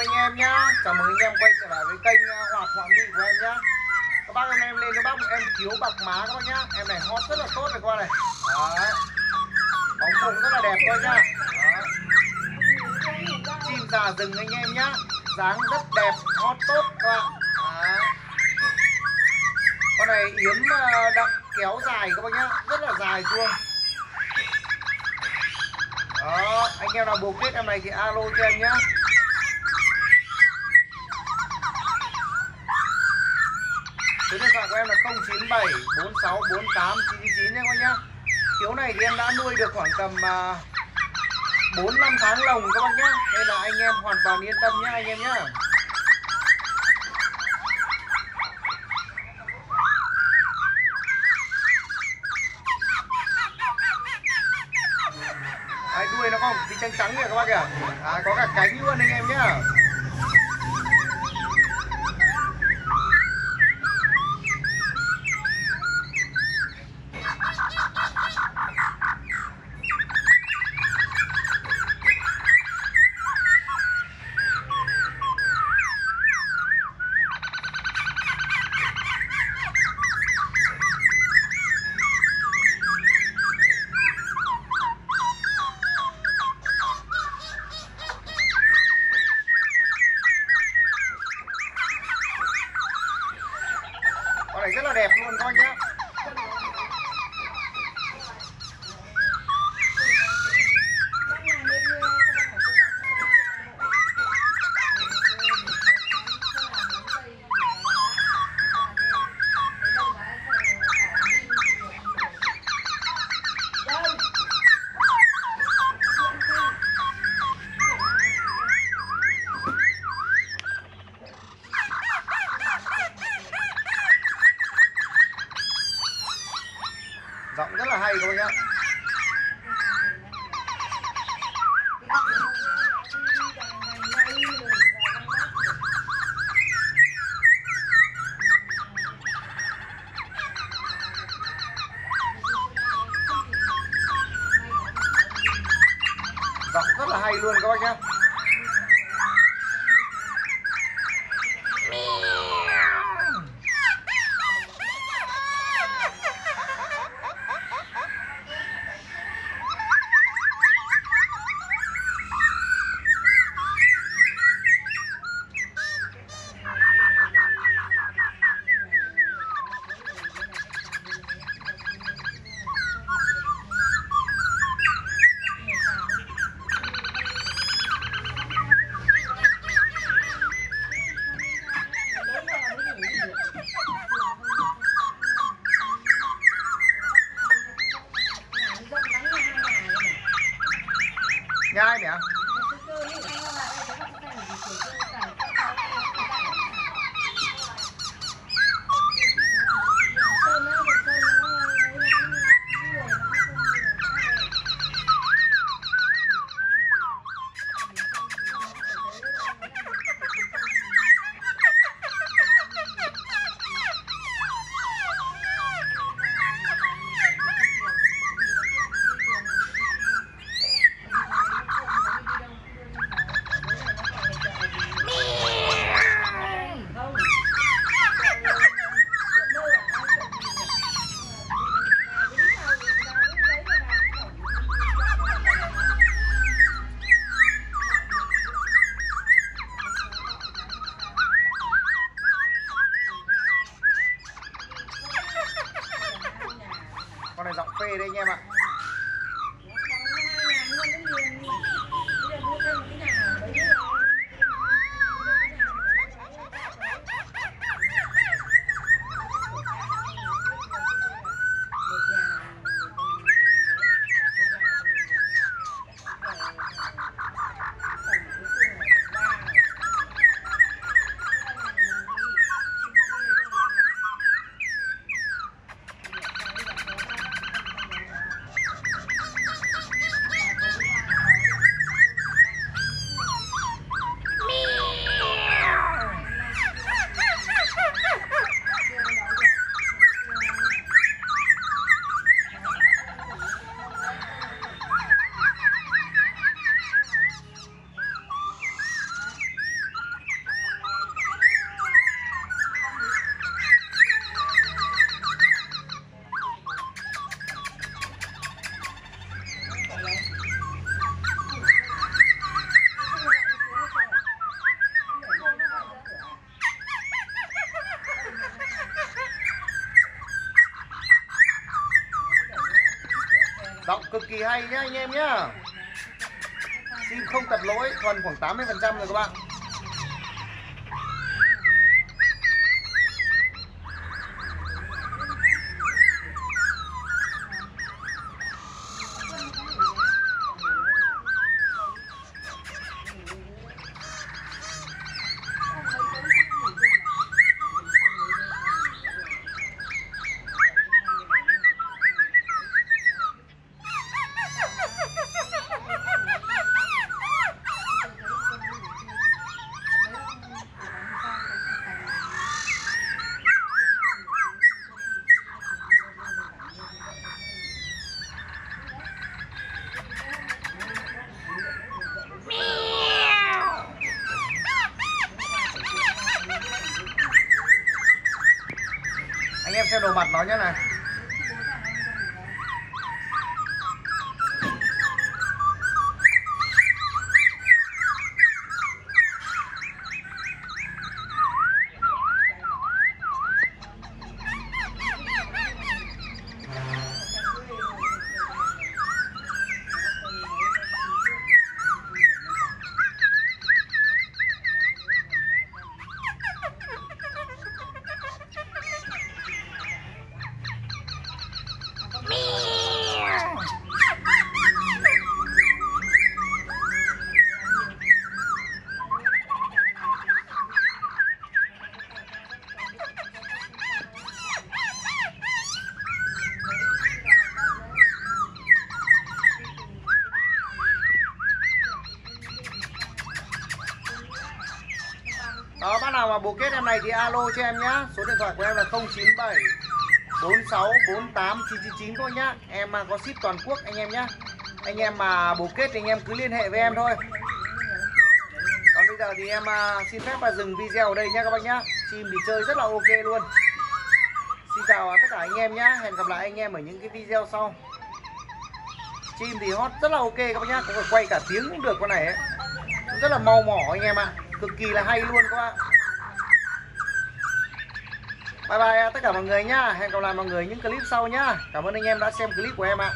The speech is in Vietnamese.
anh em nhá. Chào mừng anh em quay trở lại với kênh à, Hoạt họa mi của em nhá. Các bác hôm nay em lên các bác một em chiếu bạc má các bác nhá. Em này hot rất là tốt này qua này. Đấy. Bóng bụng rất là đẹp coi nhá. Đấy. Chim già rừng anh em nhá. Dáng rất đẹp, hot tốt các bạn Đấy. Con này yếm à, đậm kéo dài các bác nhá. Rất là dài chuông đó anh em nào buộc biết em này thì alo cho em nhá. Số điện thoại của em là 097 46 48 99 nha các nhá thiếu này thì em đã nuôi được khoảng tầm uh, 4 5 tháng lồng các bác nhá nên là anh em hoàn toàn yên tâm nhá anh em nhá Đấy, đuôi nó có một tí trắng trắng kìa các bác kìa. À, có cả cánh luôn anh em nhá đây anh em ạ. Giọng cực kỳ hay nhá, anh em nhá. Sim không tập lỗi thuần khoảng 80 phần trăm rồi các bạn. Mặt nó nhé này. Đó, bác nào mà bố kết em này thì alo cho em nhá. Số điện thoại của em là 097 46 48 999 thôi nhá. Em mà có ship toàn quốc anh em nhá. Anh em mà bố kết thì anh em cứ liên hệ với em thôi. Còn bây giờ thì em à, xin phép là dừng video ở đây nhá các bác nhá. Chim thì chơi rất là ok luôn. Xin chào tất cả anh em nhá. Hẹn gặp lại anh em ở những cái video sau. Chim thì hot rất là ok các bác nhá. Có thể quay cả tiếng cũng được con này ấy. Rất là mau mỏ anh em ạ. À cực kỳ là hay luôn các bạn. Bye bye tất cả mọi người nhá hẹn gặp lại mọi người những clip sau nhá cảm ơn anh em đã xem clip của em ạ.